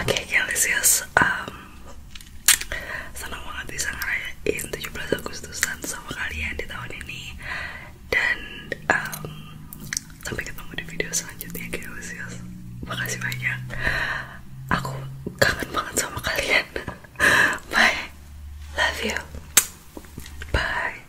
Okay, Galicius, uh,